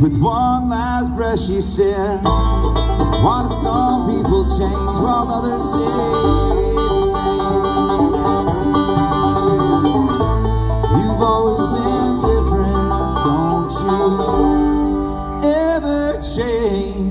With one last breath she said, "Why do some people change while others stay the same? You've always been different, don't you ever change.